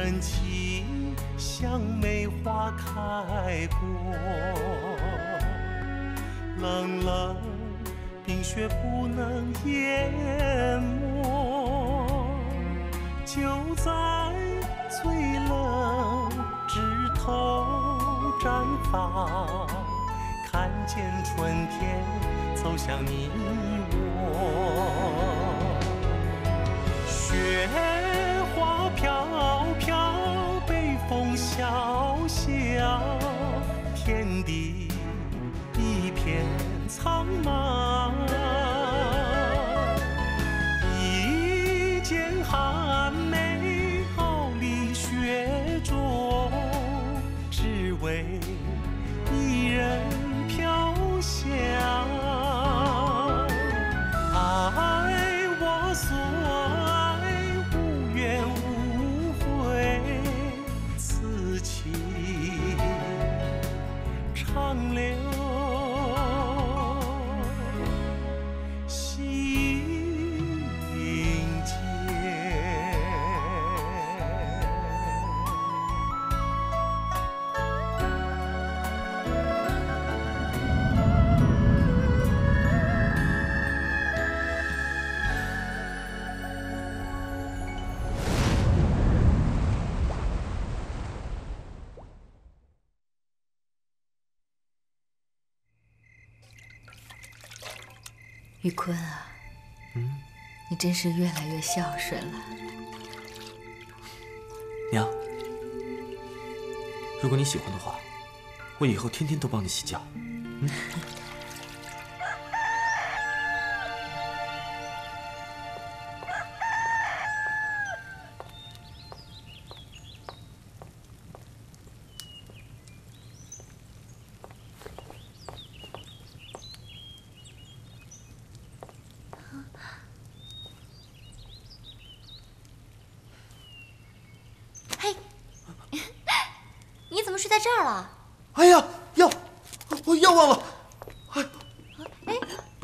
真情像梅花开过，冷冷冰雪不能淹没，就在最冷枝头绽放，看见春天走向你我。雪玉坤啊，嗯，你真是越来越孝顺了。娘，如果你喜欢的话，我以后天天都帮你洗脚。嗯，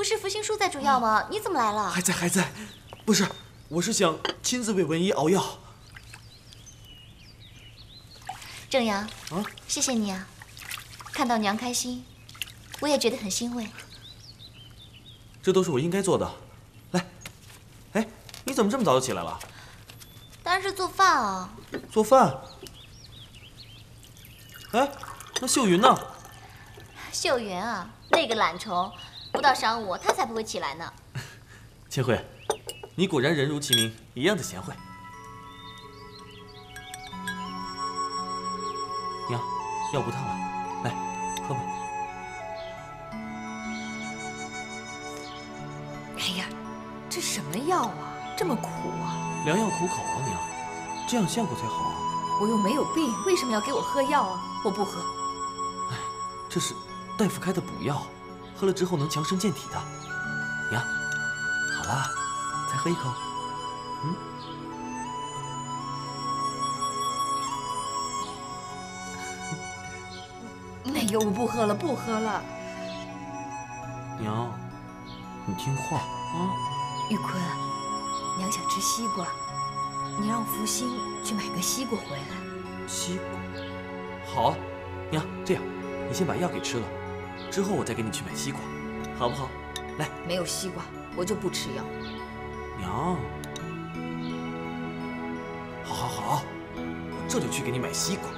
不是福星叔在煮药吗？你怎么来了？还在还在，不是，我是想亲自为文姨熬药。正阳，啊，谢谢你啊！看到娘开心，我也觉得很欣慰。这都是我应该做的。来，哎，你怎么这么早就起来了？当然是做饭啊。做饭？哎，那秀云呢？秀云啊，那个懒虫，不到晌午他才不会起来呢。千惠，你果然人如其名，一样的贤惠。娘，药不烫了，来喝吧。哎呀，这什么药啊，这么苦啊！良药苦口啊，娘，这样效果才好啊。我又没有病，为什么要给我喝药啊？我不喝。哎这是大夫开的补药，喝了之后能强身健体的。娘，好了，再喝一口。嗯，哎呦，我不喝了，不喝了。娘，你听话啊。玉坤，娘想吃西瓜，你让福星去买个西瓜回来。西瓜，好啊，娘，这样，你先把药给吃了，之后我再给你去买西瓜，好不好？来，没有西瓜，我就不吃药。娘，好好好，我这就去给你买西瓜。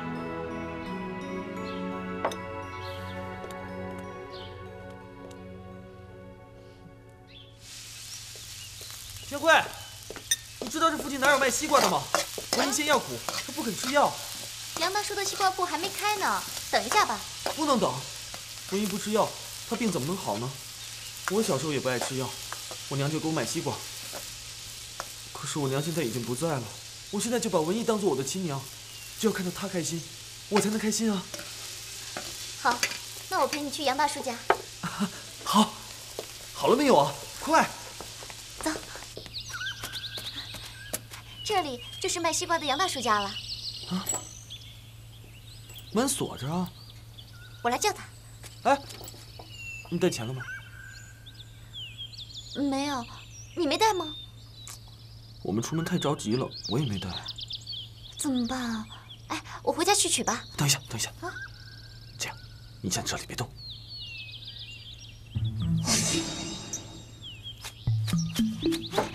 天惠，你知道这附近哪有卖西瓜的吗？文一嫌药苦，他不肯吃药。杨大叔的西瓜铺还没开呢，等一下吧。不能等，文一不吃药，他病怎么能好呢？我小时候也不爱吃药，我娘就给我买西瓜。可是我娘现在已经不在了，我现在就把文艺当做我的亲娘，只要看到她开心，我才能开心啊！好，那我陪你去杨大叔家。好，好了没有啊？快！走，这里就是卖西瓜的杨大叔家了。啊门锁着啊！我来叫他。哎，你带钱了吗？没有，你没带吗？我们出门太着急了，我也没带。怎么办啊？哎，我回家去取吧。等一下，等一下。啊，这样，你站这里别动。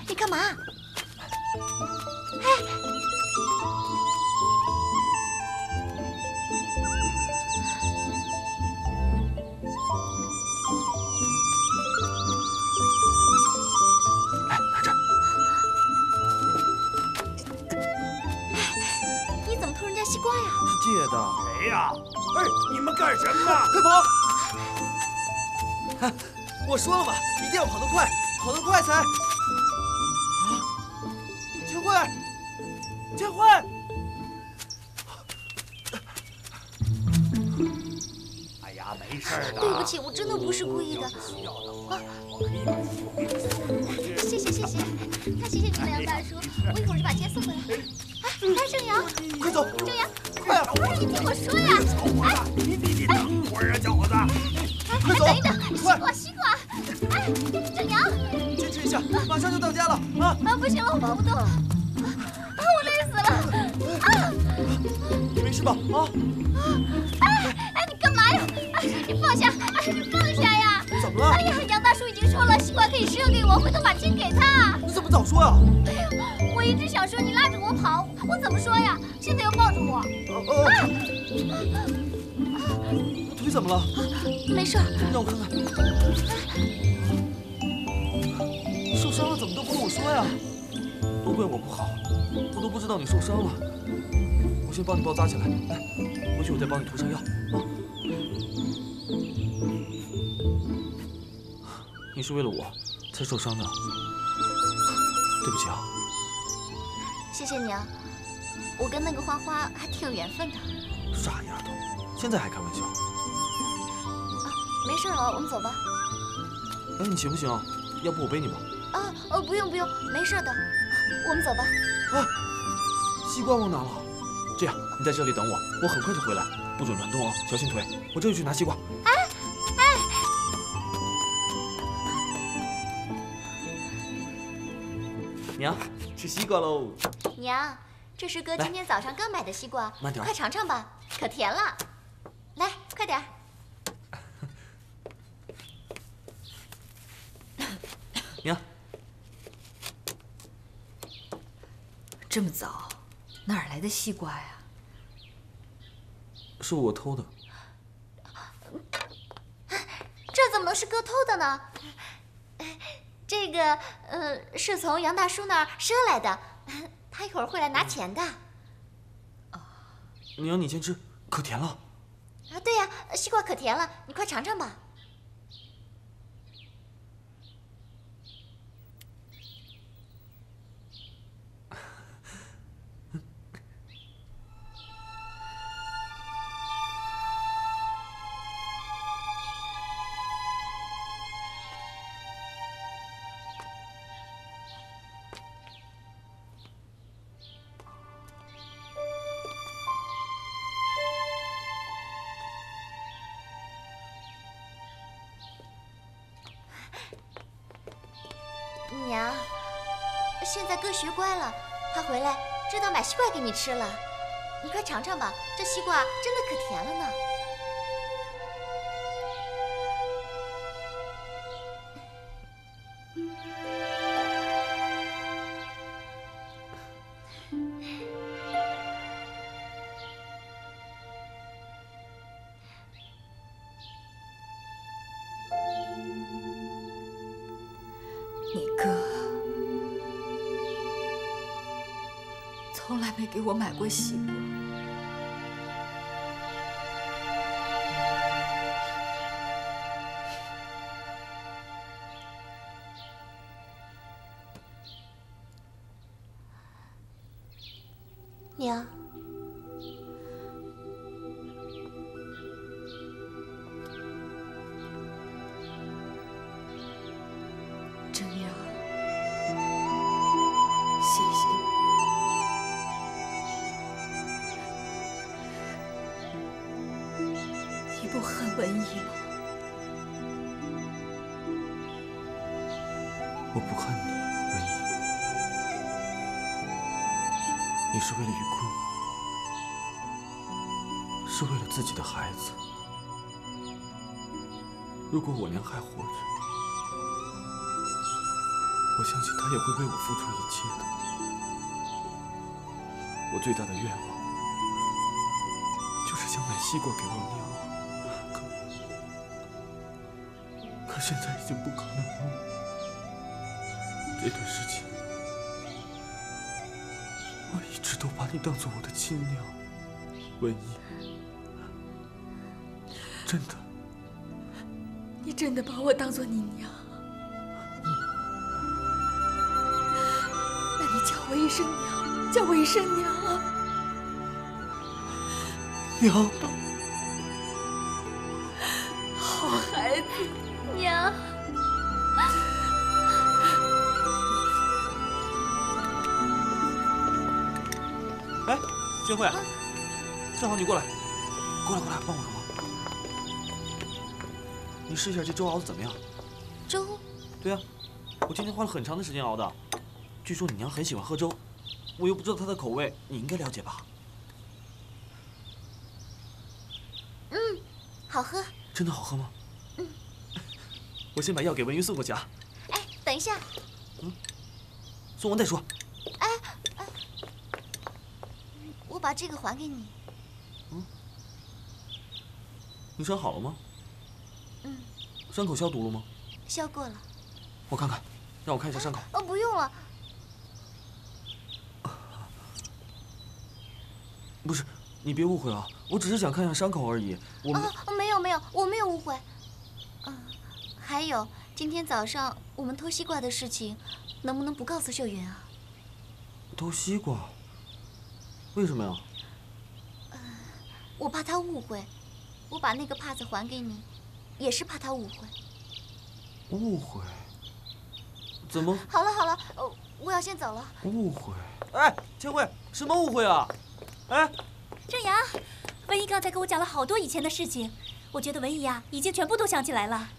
你干嘛？借们干什么呢？快跑！我说了嘛，一定要跑得快，跑得快才……啊！千惠，千惠！哎呀，没事的。对不起，我真的不是故意的。谢让我看看。受伤了怎么都不跟我说呀？都怪我不好，我都不知道你受伤了。我先帮你包扎起来，来，回去我再帮你涂上药啊。你是为了我才受伤的，对不起啊。谢谢你啊。我跟那个花花还挺有缘分的。傻丫头，现在还开玩笑。啊，没事了，我们走吧。哎，你行不行啊？要不我背你吧？啊，哦，不用不用，没事的。我们走吧。啊，西瓜忘拿了。这样，你在这里等我，我很快就回来，不准乱动哦，小心腿。我这就去拿西瓜。哎哎！娘，吃西瓜喽。娘。这是哥今天早上刚买的西瓜，慢点，快尝尝吧，可甜了。来，快点。这么早，哪儿来的西瓜呀？是我偷的。这怎么能是哥偷的呢？这个，呃，是从杨大叔那儿赊来的。他一会儿会来拿钱的。娘，你先吃，可甜了。啊，对呀，西瓜可甜了，你快尝尝吧。吃了，你快尝尝吧，这西瓜真的可甜了呢。买过西瓜，娘。自己的孩子。如果我娘还活着，我相信她也会为我付出一切的。我最大的愿望就是想买西瓜给我娘，可可现在已经不可能了。这段时间，我一直都把你当做我的亲娘，文艺，真的。你真的把我当做你娘？那你叫我一声娘，叫我一声娘啊！娘，好孩子，娘。哎，建慧，正好你过来，过来过来，帮我个忙。你试一下这粥熬的怎么样？粥？对啊，我今天花了很长的时间熬的。据说你娘很喜欢喝粥，我又不知道她的口味，你应该了解吧？嗯，好喝。真的好喝吗？嗯。我先把药给文云送过去啊。哎，等一下。嗯。送完再说。哎哎，我把这个还给你。嗯。你伤好了吗？嗯。伤口消毒了吗？消过了。我看看，让我看一下伤口。哦，不用了。不是，你别误会啊，我只是想看一下伤口而已。我啊，没有没有，我没有误会。嗯，还有今天早上我们偷西瓜的事情，能不能不告诉秀云啊？偷西瓜？为什么呀？呃，我怕他误会，我把那个帕子还给你，也是怕他误会。误会？怎么？好了好了，呃，我要先走了。误会？哎，千惠，什么误会啊？哎，正阳，文姨刚才跟我讲了好多以前的事情，我觉得文姨啊已经全部都想起来了。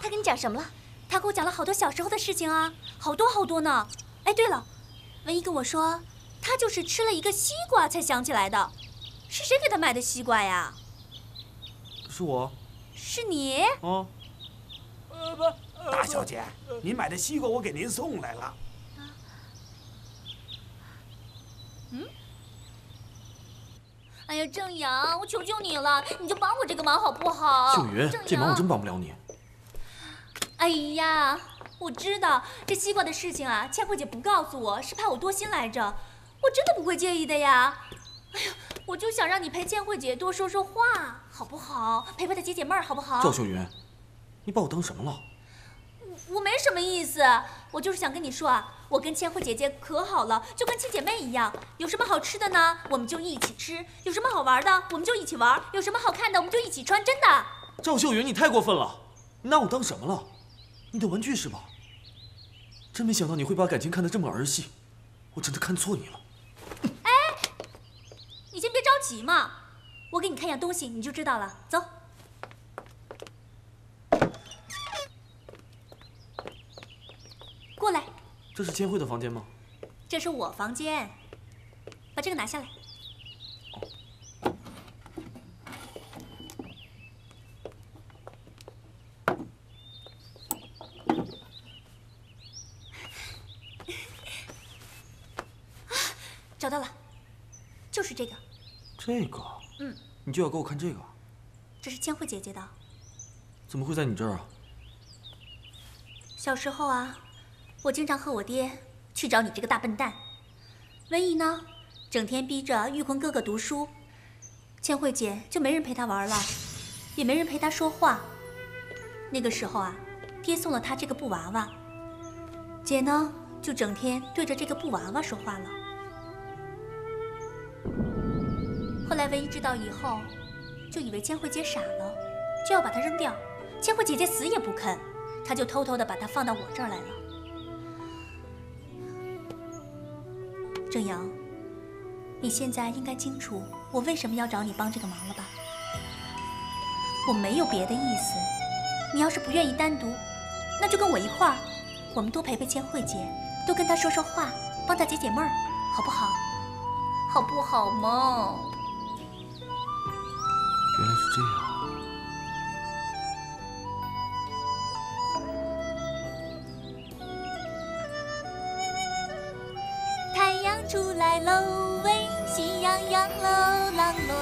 她跟你讲什么了？她跟我讲了好多小时候的事情啊，好多好多呢。哎，对了，文姨跟我说，她就是吃了一个西瓜才想起来的。是谁给她买的西瓜呀？是我。是你？哦。呃不，大小姐，您买的西瓜我给您送来了。嗯。哎呀，正阳，我求求你了，你就帮我这个忙好不好？秀云，这忙我真帮不了你。哎呀，我知道这西瓜的事情啊，千惠姐不告诉我是怕我多心来着，我真的不会介意的呀。哎呀，我就想让你陪千惠姐多说说话，好不好？陪陪他解解闷儿，好不好？赵秀云，你把我当什么了？我没什么意思，我就是想跟你说啊，我跟千惠姐姐可好了，就跟亲姐妹一样。有什么好吃的呢，我们就一起吃；有什么好玩的，我们就一起玩；有什么好看的，我们就一起穿。真的。赵秀云，你太过分了，你拿我当什么了？你的玩具是吧？真没想到你会把感情看得这么儿戏，我真的看错你了。哎，你先别着急嘛，我给你看样东西，你就知道了。走。过来，这是千惠的房间吗？这是我房间，把这个拿下来。找到了，就是这个。这个？就要给我看这个？这是千惠姐姐的。怎么会在你这儿啊？小时候啊。我经常和我爹去找你这个大笨蛋，文怡呢，整天逼着玉坤哥哥读书，千惠姐就没人陪他玩了，也没人陪他说话。那个时候啊，爹送了他这个布娃娃，姐呢就整天对着这个布娃娃说话了。后来唯一知道以后，就以为千惠姐傻了，就要把她扔掉。千惠姐姐死也不肯，她就偷偷的把它放到我这儿来了。正阳，你现在应该清楚我为什么要找你帮这个忙了吧？我没有别的意思，你要是不愿意单独，那就跟我一块儿，我们多陪陪千惠姐，多跟她说说话，帮她解解闷儿，好不好？好不好嘛？原来是这样。太阳出来喽喂，喜洋洋喽啷罗，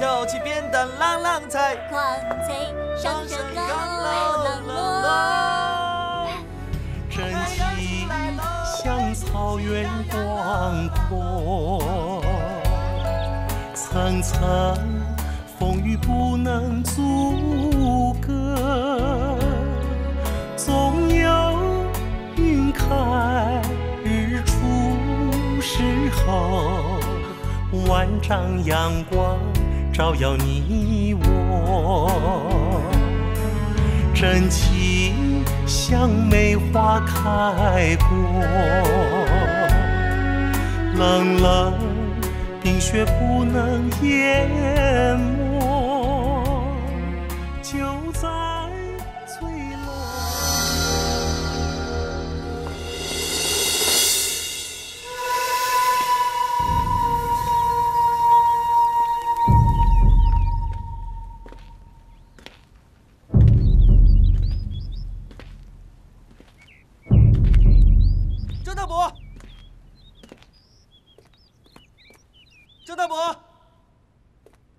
舀起扁担啷啷踩，狂踩上山岗喽啷罗。真情像草原广阔，层层风雨不能阻隔，总有云开日出时候，万丈阳光照耀你我。真情像梅花开过，冷冷冰雪不能淹没，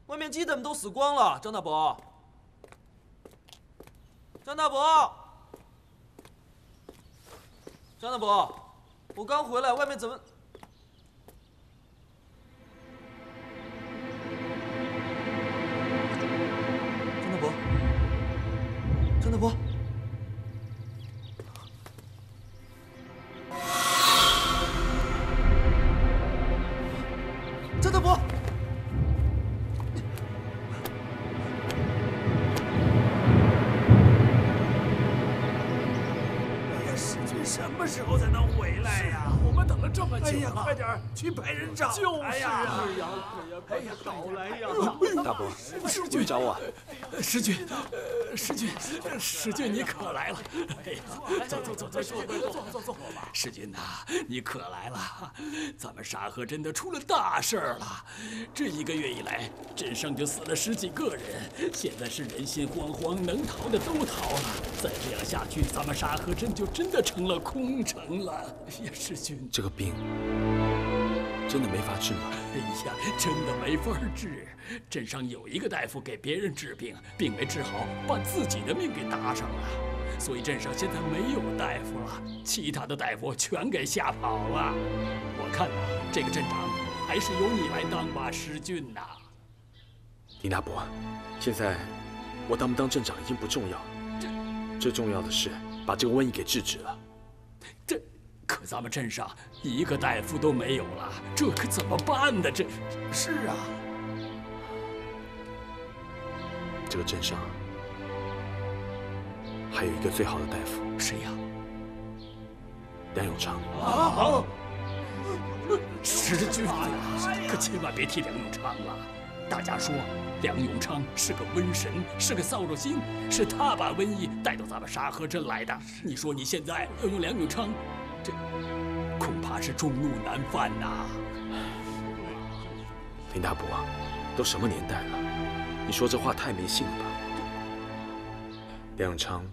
外面鸡怎么都死光了？张大伯，张大伯，张大伯，我刚回来，外面怎么？张大伯，张大伯。找我。师君，石俊，石俊，你可来了！哎呀，走走走走走坐坐坐坐。石俊呐，你可来了！咱们沙河镇的出了大事儿了。这一个月以来，镇上就死了十几个人，现在是人心惶惶，能逃的都逃了。再这样下去，咱们沙河镇就真的成了空城了。哎呀，石俊，这个病真的没法治吗？哎呀，真的没法治。镇上有一个大夫给别人治病，病没治好，把自己的命给搭上了。所以镇上现在没有大夫了，其他的大夫全给吓跑了。我看呐，这个镇长还是由你来当吧，石俊呐。李大伯，现在我当不当镇长已经不重要，这最重要的是把这个瘟疫给制止了。这可咱们镇上一个大夫都没有了，这可怎么办呢？这是啊。这个镇上还有一个最好的大夫，谁呀？梁永昌。啊！石俊啊，可千万别提梁永昌了。大家说梁永昌是个瘟神，是个扫帚星，是他把瘟疫带到咱们沙河镇来的。你说你现在要用梁永昌，这恐怕是众怒难犯呐。林大伯，都什么年代了？你说这话太没信了吧？梁永昌，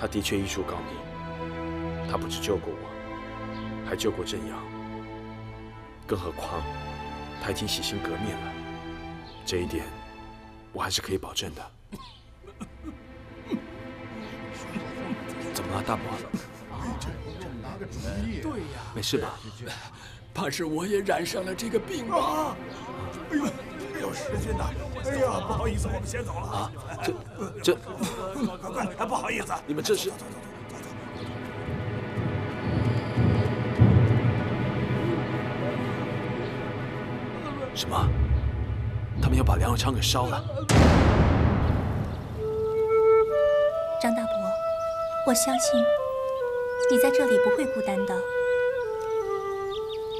他的确医术高明，他不止救过我，还救过正阳。更何况，他已经洗心革面了，这一点我还是可以保证的。怎么了，大伯？对呀，没事吧？怕是我也染上了这个病吧？哎呦，哎呦，石军呐！哎呀，不好意思，我们先走了啊！这这，快快，快，不好意思，你们这是？什么？他们要把梁永昌给烧了？张大伯，我相信你在这里不会孤单的，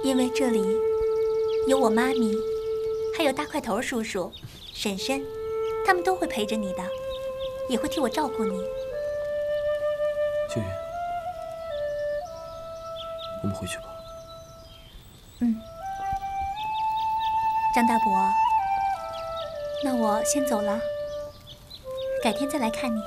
因为这里有我妈咪，还有大块头叔叔、婶婶，他们都会陪着你的，也会替我照顾你。秋云，我们回去吧。嗯，张大伯，那我先走了，改天再来看你。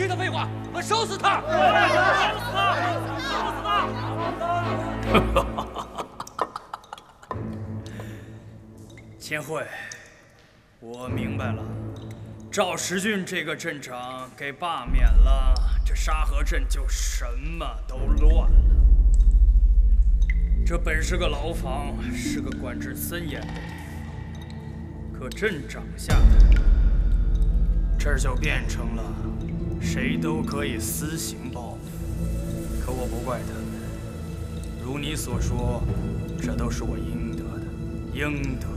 听他废话，我们烧死他！千惠，我明白了，赵石俊这个镇长给罢免了，这沙河镇就什么都乱了。这本是个牢房，是个管制森严的地方，可镇长下台，这儿就变成了谁都可以私刑报复。可我不怪他们，如你所说，这都是我应得的，应得的。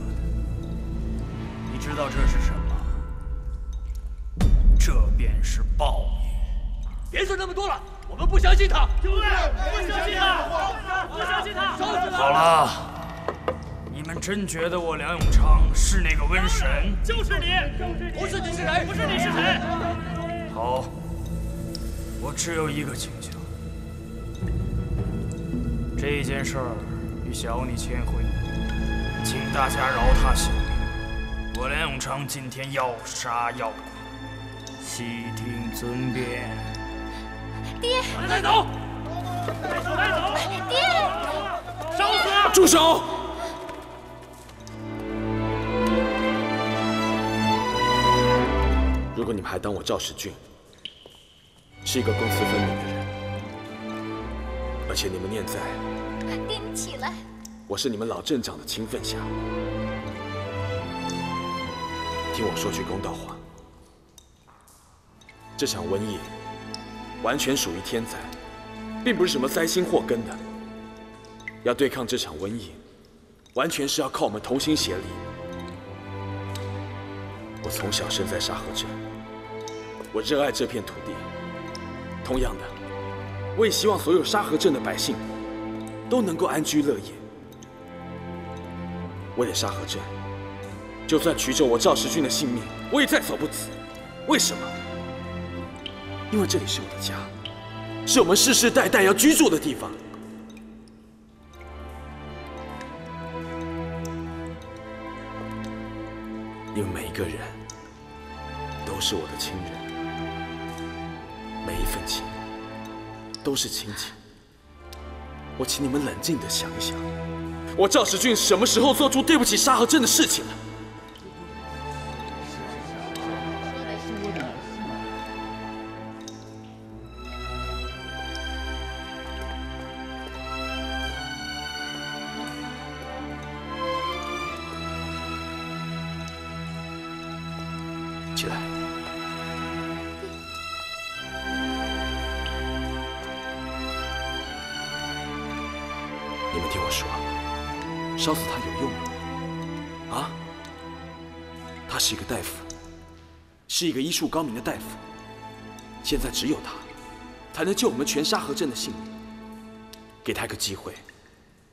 你知道这是什么？这便是报应。别说那么多了，我们不相信他。对，不相信他，不相信他，烧死他！好了，你们真觉得我梁永昌是那个瘟神？就是你，不是你是谁？不是你是谁？好，我只有一个请求。这件事儿与小女千惠，请大家饶他性命。我梁永昌今天要杀要剐，悉听尊便。爹，把他带走！带走，带走！爹，烧死他！住手！如果你们还当我赵世俊是一个公私分明的人，而且你们念在爹，你起来！我是你们老镇长的亲分下，听我说句公道话，这场瘟疫完全属于天灾，并不是什么灾星祸根的。要对抗这场瘟疫，完全是要靠我们同心协力。我从小生在沙河镇，我热爱这片土地。同样的，我也希望所有沙河镇的百姓都能够安居乐业。为了沙河镇，就算取走我赵时俊的性命，我也在所不辞。为什么？因为这里是我的家，是我们世世代代要居住的地方。因为每一个人都是我的亲人，每一份情都是亲情。我请你们冷静的想一想，我赵世俊什么时候做出对不起沙河镇的事情了？术高明的大夫。现在只有他，才能救我们全沙河镇的性命。给他一个机会，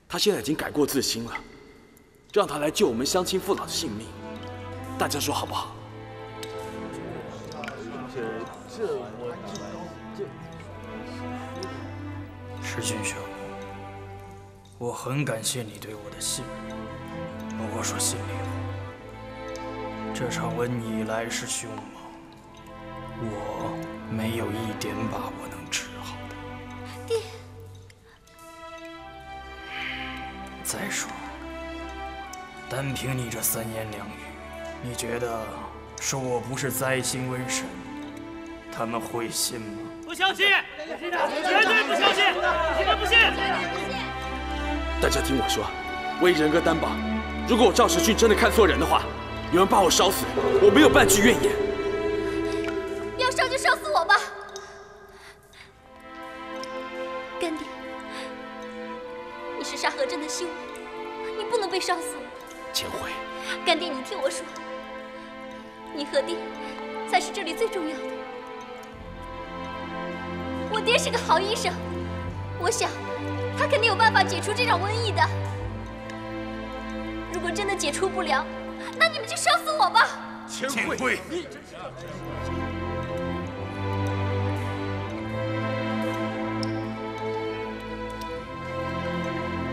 他现在已经改过自新了，让他来救我们乡亲父老的性命。大家说好不好？石俊兄，我很感谢你对我的信任。不过说心里话，这场瘟疫来势凶猛，我没有一点把握能治好他。爹，再说，单凭你这三言两语，你觉得说我不是灾星瘟神，他们会信吗？不相信，绝对不相信！绝对不信？大家听我说，我以人格担保，如果我赵时俊真的看错人的话，有人把我烧死，我没有半句怨言。解除不了，那你们就烧死我吧。千惠，你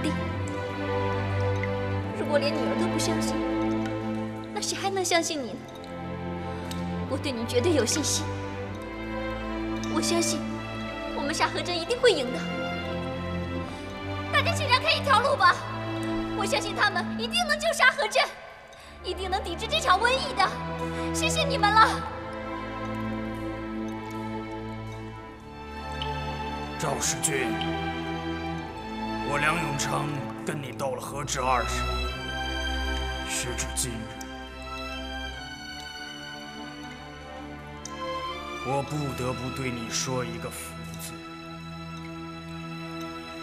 爹，如果连女儿都不相信，那谁还能相信你呢？我对你绝对有信心，我相信我们沙河镇一定会赢的。大家请让开一条路吧，我相信他们一定能救沙河镇，一定能抵制这场瘟疫的。谢谢你们了。赵世俊，我梁永昌跟你斗了何止二十年，时至今日，我不得不对你说一个“福”字。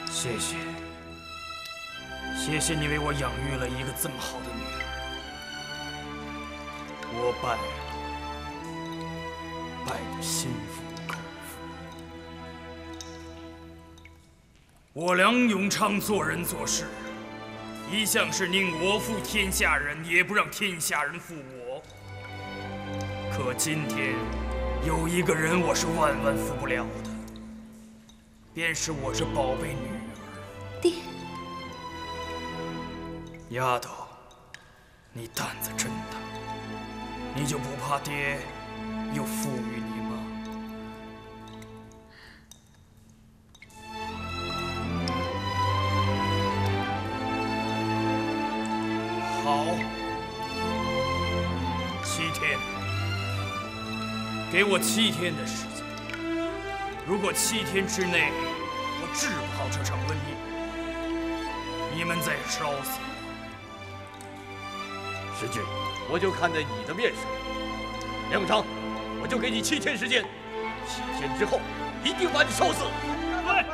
谢谢，谢谢你为我养育了一个这么好的，我拜了，拜得心服口服。我梁永昌做人做事，一向是宁我负天下人，也不让天下人负我。可今天，有一个人我是万万负不了的，便是我这宝贝女儿。爹，丫头，你胆子真大，你就不怕爹又赋予你吗？好，七天，给我七天的时间。如果七天之内我治不好这场瘟疫，你们再烧死。石俊，我就看在你的面上，梁永昌，我就给你七天时间，七天之后一定把你烧死。对，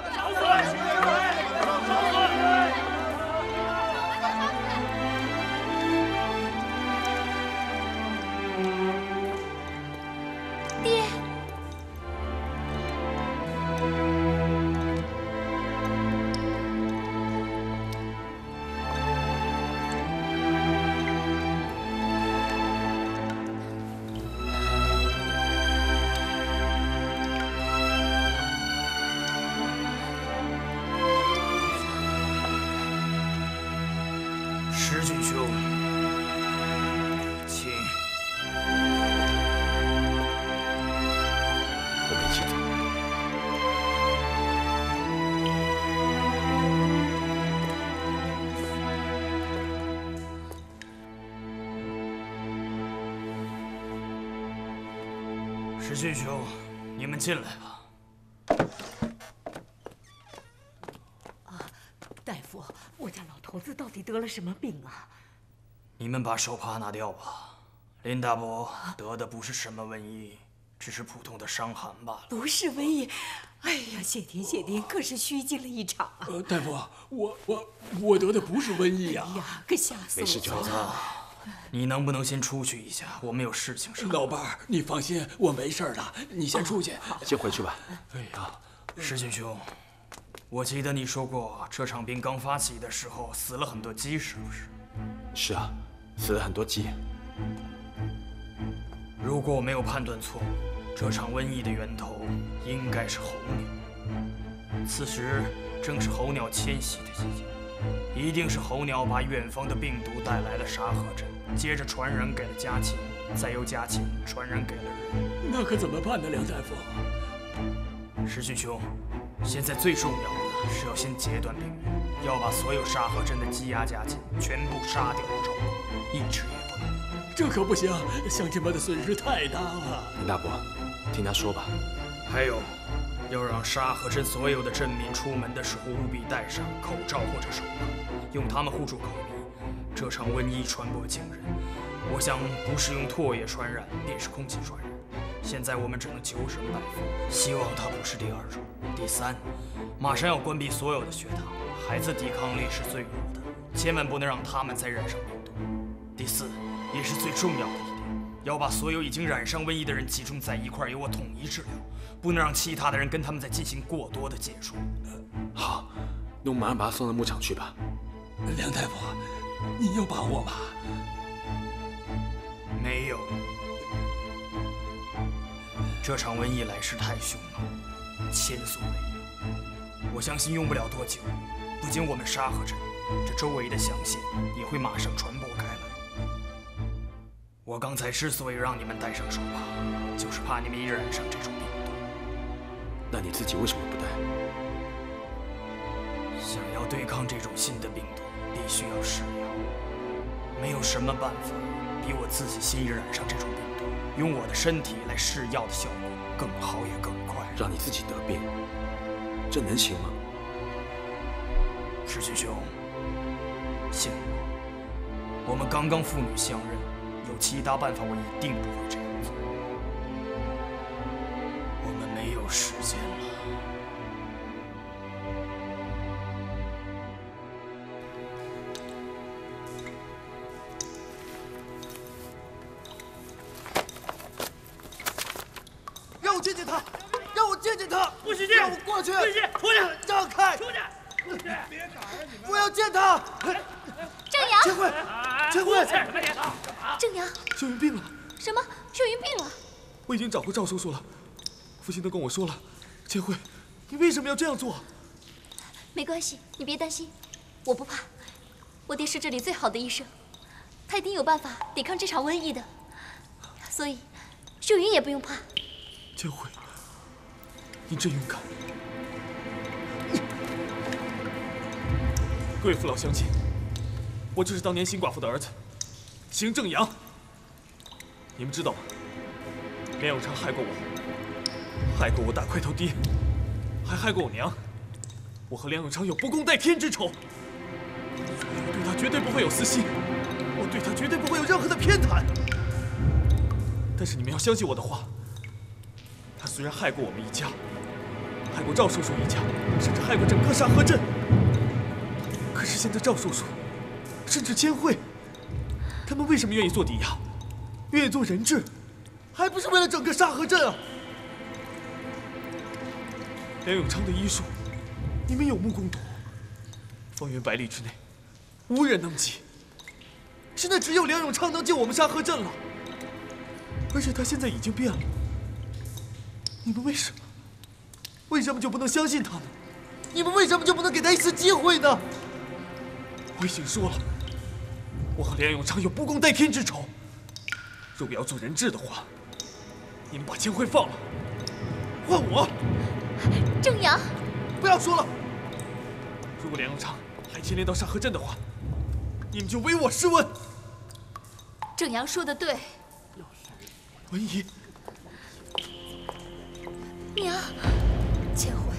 石俊兄，你们进来吧。啊大夫，我家老头子到底得了什么病啊？你们把手帕拿掉吧。林大伯得的不是什么瘟疫，只是普通的伤寒罢了。不是瘟疫，哎呀，谢天谢地，可是虚惊了一场啊！呃，大夫，我我我得的不是瘟疫啊、哎呀，可吓死我了！没事就好。你能不能先出去一下？我们有事情商量。老伴儿，你放心，我没事儿的，你先出去。先回去吧。哎呀，石俊兄，我记得你说过，这场病刚发起的时候死了很多鸡，是不是？是啊，死了很多鸡。如果我没有判断错误，这场瘟疫的源头应该是候鸟。此时正是候鸟迁徙的季节，一定是候鸟把远方的病毒带来了沙河镇，接着传染给了家禽，再由家禽传染给了人。那可怎么办呢，梁大夫？石俊兄，现在最重要的是要先截断病源，要把所有沙河镇的鸡鸭家禽全部杀掉一只也不能。这可不行，乡亲们的损失太大了。林大伯，听他说吧。还有，要让沙河镇所有的镇民出门的时候务必戴上口罩或者手套，用它们护住口鼻。这场瘟疫传播惊人，我想不是用唾液传染，便是空气传染。现在我们只能求神拜佛，希望它不是第二种。第三，马上要关闭所有的学堂，孩子抵抗力是最弱的，千万不能让他们再染上病毒。第四，也是最重要的一点，要把所有已经染上瘟疫的人集中在一块，由我统一治疗，不能让其他的人跟他们再进行过多的接触。好，那我马上把他送到牧场去吧。梁大夫，你有把握吗？没有。这场瘟疫来势太凶了，前所未有。我相信用不了多久，不仅我们沙河镇，这周围的乡县也会马上传播开来。我刚才之所以让你们戴上手帕，就是怕你们一染上这种病毒。那你自己为什么不带？想要对抗这种新的病毒，必须要试药。没有什么办法比我自己先一染上这种病毒，用我的身体来试药的效果更好也更快。让你自己得病，这能行吗？世勋兄，信我，我们刚刚父女相认，有其他办法我一定不会这样时间了。让我见见他，让我见见他！不许进！让我过去！不许进！出去！让开！出去！出去！别打呀你们！我要见他！郑阳！千惠，千惠！郑阳，秀云病了。什么？秀云病了？我已经找过赵叔叔了，父亲都跟我说了。千惠，你为什么要这样做？没关系，你别担心，我不怕。我爹是这里最好的医生，他一定有办法抵抗这场瘟疫的。所以，秀云也不用怕。千惠，你真勇敢。贵父老乡亲，我就是当年邢寡妇的儿子，邢正阳。你们知道吗？连永昌害过我，害过我大块头爹，还害过我娘。我和梁永昌有不共戴天之仇，我对他绝对不会有私心，我对他绝对不会有任何的偏袒。但是你们要相信我的话。他虽然害过我们一家，害过赵叔叔一家，甚至害过整个沙河镇，可是现在赵叔叔，甚至千惠，他们为什么愿意做抵押，愿意做人质，还不是为了整个沙河镇啊？梁永昌的医术，你们有目共睹，方圆百里之内，无人能及。现在只有梁永昌能救我们沙河镇了，而且他现在已经变了。你们为什么？为什么就不能相信他呢？你们为什么就不能给他一次机会呢？我已经说了，我和梁永昌有不共戴天之仇。如果要做人质的话，你们把千惠放了，换我。正阳，不要说了。如果梁永昌还牵连到上河镇的话，你们就唯我是问。正阳说的对。文姨。娘，千惠，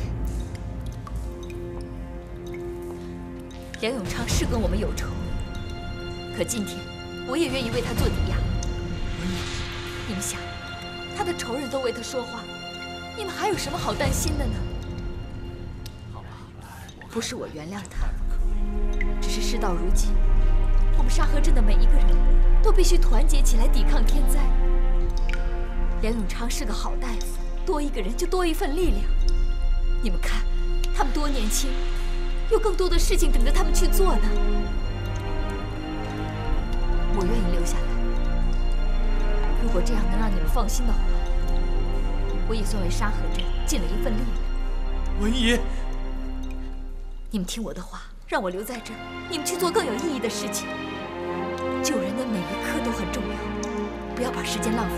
梁永昌是跟我们有仇，可今天我也愿意为他做抵押。你们想，他的仇人都为他说话，你们还有什么好担心的呢？不是我原谅他，只是事到如今，我们沙河镇的每一个人都必须团结起来抵抗天灾。梁永昌是个好大夫。多一个人就多一份力量。你们看，他们多年轻，有更多的事情等着他们去做呢。我愿意留下来。如果这样能让你们放心的话，我也算为沙河镇尽了一份力量。文姨，你们听我的话，让我留在这儿，你们去做更有意义的事情。救人的每一刻都很重要，不要把时间浪费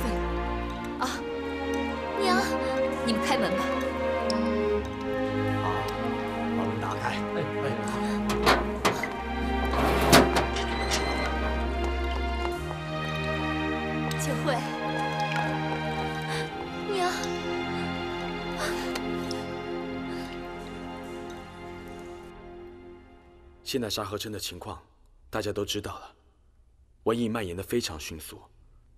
了。啊！娘，你们开门吧。现在沙河镇的情况，大家都知道了。瘟疫蔓延的非常迅速，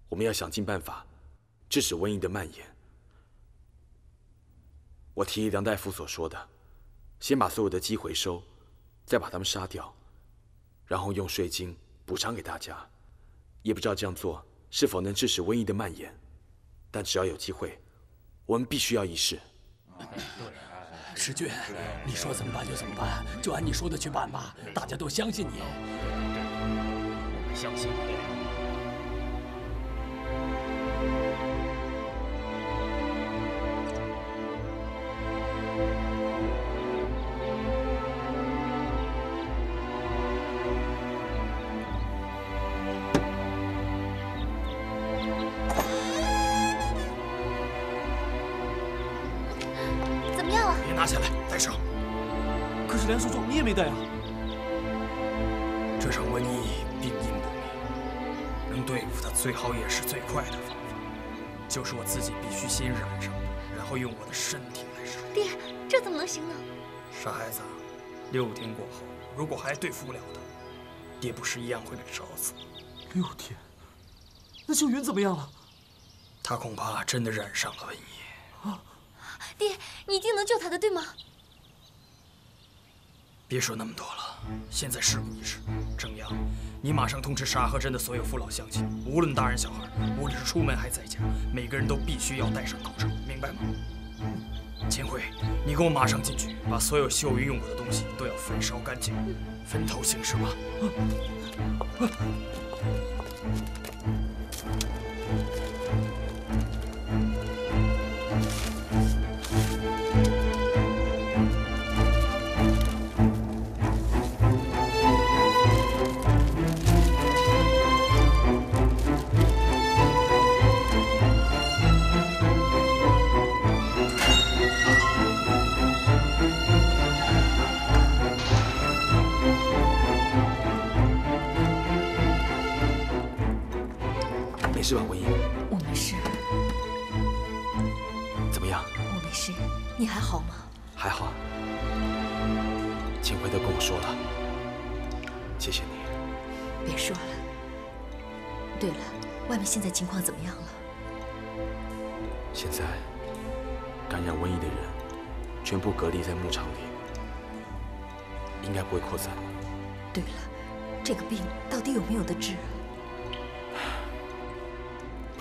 我们要想尽办法制止瘟疫的蔓延。我提议梁大夫所说的，先把所有的鸡回收，再把它们杀掉，然后用税金补偿给大家。也不知道这样做是否能致使瘟疫的蔓延，但只要有机会，我们必须要一试。石俊，你说怎么办就怎么办，就按你说的去办吧。大家都相信你。我们相信你。这怎么能行呢？傻孩子，六天过后，如果还对付不了他，爹不是一样会被烧死？六天？那秀云怎么样了？他恐怕真的染上了瘟疫。啊！爹，你一定能救他的，对吗？别说那么多了，现在事不宜迟。正阳，你马上通知沙河镇的所有父老乡亲，无论大人小孩，无论是出门还在家，每个人都必须要戴上口罩，明白吗？秦桧，你给我马上进去，把所有秀云用过的东西都要焚烧干净，分头行事吧。事吧，文英？我没事，怎么样？我没事，你还好吗？还好。千惠都跟我说了，谢谢你。别说了。对了，外面现在情况怎么样了？现在感染瘟疫的人全部隔离在牧场里，应该不会扩散。对了，这个病到底有没有得治啊？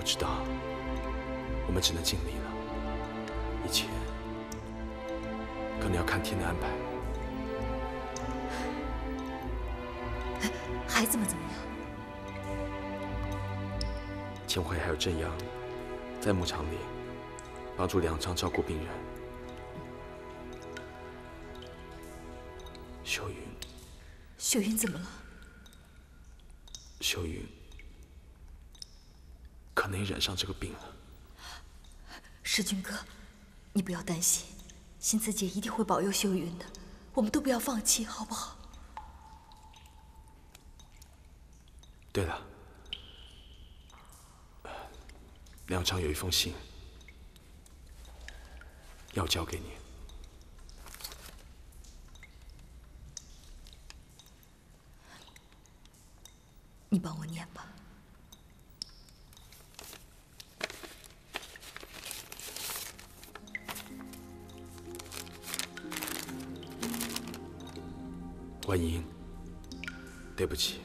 不知道，我们只能尽力了。一切可能要看天的安排。孩子们怎么样？千惠还有正阳在牧场里帮助梁昌照顾病人。秀云，秀云怎么了？秀云可能也染上这个病了。世君哥，你不要担心，新慈姐一定会保佑秀云的，我们都不要放弃，好不好？对了，梁昌有一封信要交给你。你帮我念吧。婉莹，对不起，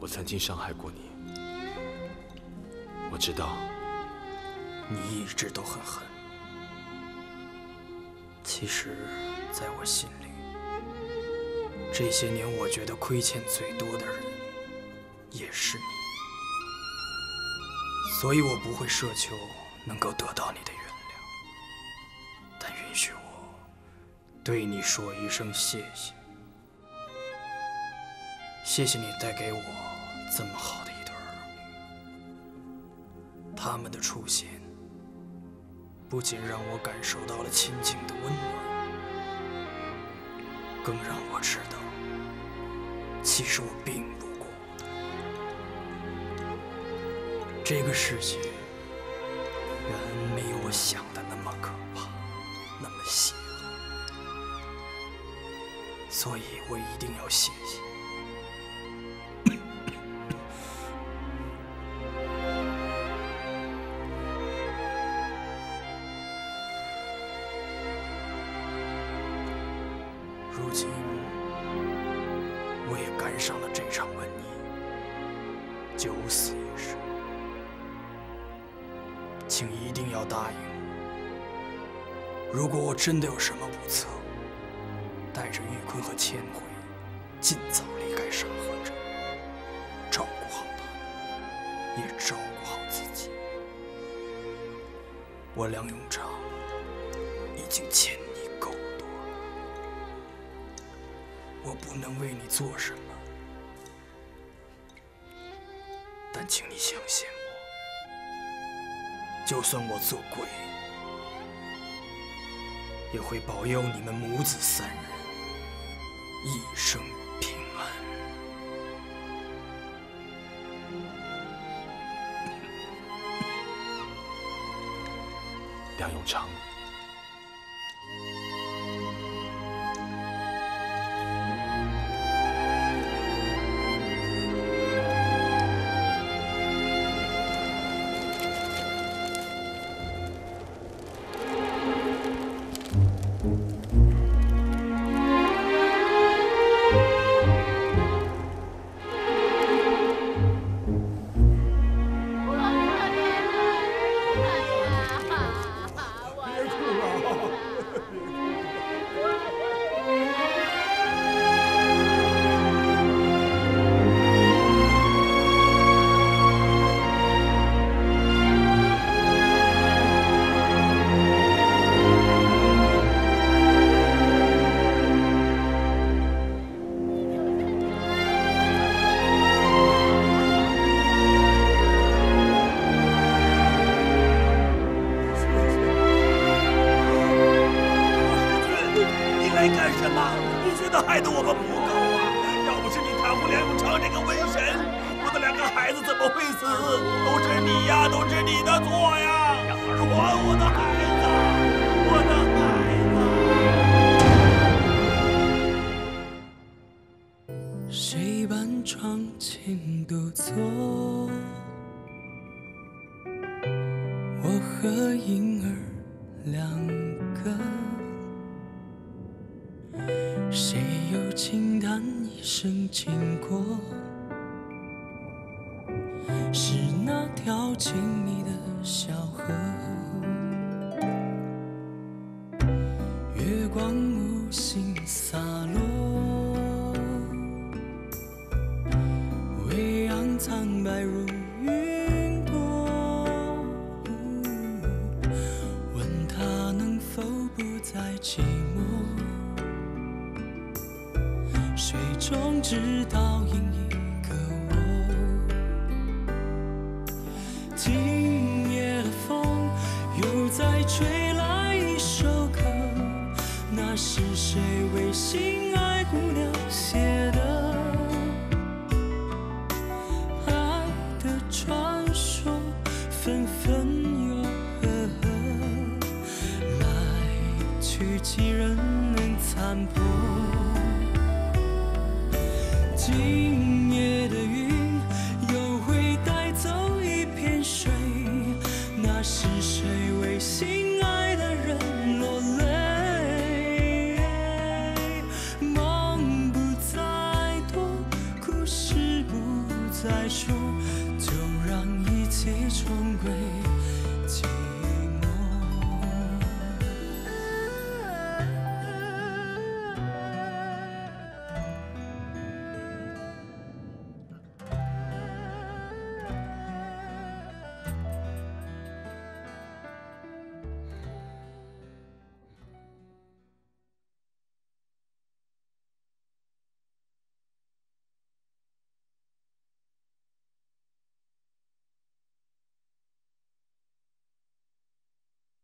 我曾经伤害过你。我知道，你一直都很狠。其实，在我心里，这些年我觉得亏欠最多的人，也是你。所以我不会奢求能够得到你的原谅，对你说一声谢谢。谢谢你带给我这么好的一对儿女，他们的出现不仅让我感受到了亲情的温暖，更让我知道，其实我并不孤单。这个世界远没有我想的所以我一定要谢谢。如今，我也赶上了这场瘟疫，九死一生，请一定要答应我，如果我真的有什么不测，带着玉坤和千惠，尽早离开沙河镇，照顾好他，也照顾好自己。我梁永昌已经欠你够多，我不能为你做什么，但请你相信我，就算我做鬼，也会保佑你们母子三人一生平安。梁永昌，水中只倒映一个我。今夜的风又在吹来一首歌，那是谁为心